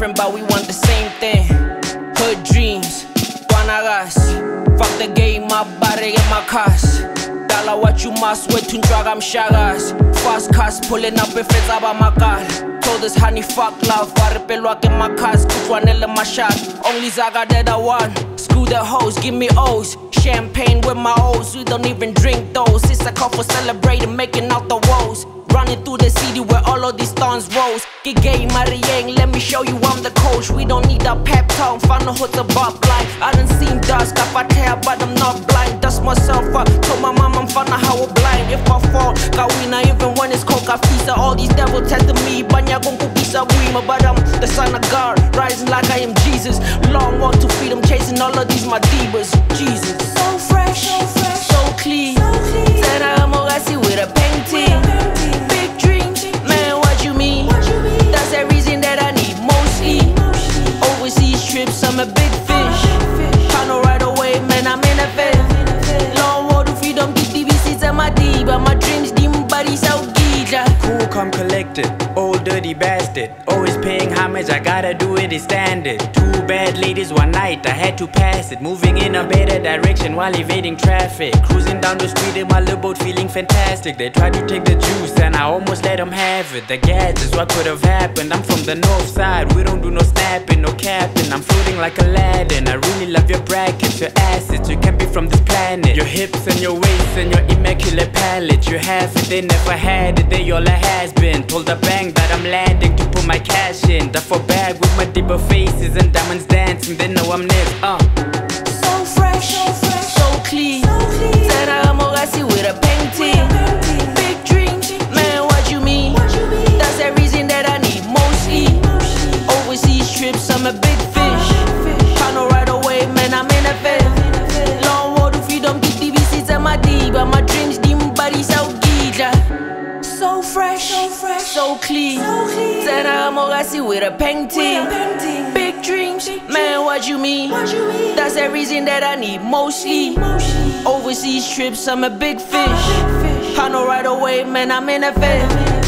Different, but we want the same thing. Hood dreams, Guanagas. Fuck the game, my body and my cars. Dala what you must wait to drag I'm shagas. Fast cars pulling up if it's about my car. Told this honey fuck love, varipelwa get my cars, kutwanele my shot. Only Zaga that I want. Screw the hoes, give me O's. Champagne with my O's, we don't even drink those. It's a call for celebrating, making out the woes. Running through the city where all of these thorns rose. Get gay, Mariang, let me show you the coach. We don't need a pep talk, find a hood to above blind. I done seen dust, got my hair, but I'm not blind. Dust myself up, told my mom I'm finna how I'm blind. If I fall, got winner, even when it's cold, got pizza. All these devils testing me, banya gon' kubisa wima. But I'm the son of God, rising like I am Jesus. Long walk to freedom, chasing all of these my divas. Trips. I'm a big fish. Pano right away, man, I'm in a fit. Long road to freedom, get the visits and my D, but my dreams, dim body, so gija. Cool, calm, collected. Old dirty bastard. Always paying homage, I gotta do it, it is standard. Two bad ladies one night, I had to pass it. Moving in a better direction while evading traffic. Cruising down the street in my little boat, feeling fantastic. They tried to take the juice, and I almost let them have it. The is what could have happened. I'm from the north side, we don't do no snapping, no capping. I'm floating like Aladdin. I really love your brackets, your assets. You can't be from this planet. Your hips and your waist and your immaculate palate. You have it, they never had it, they all a has been. Told the bank that I'm landing to put my cash in. Duffel bag with my deeper faces and diamonds dancing. They know I'm next, uh. So clean. so clean. Said I'm with a painting. Big dreams, man, what you mean? What you mean? That's the reason that I need mostly Mostly. overseas trips. I'm a big fish. I know right away, man, I'm in a fit.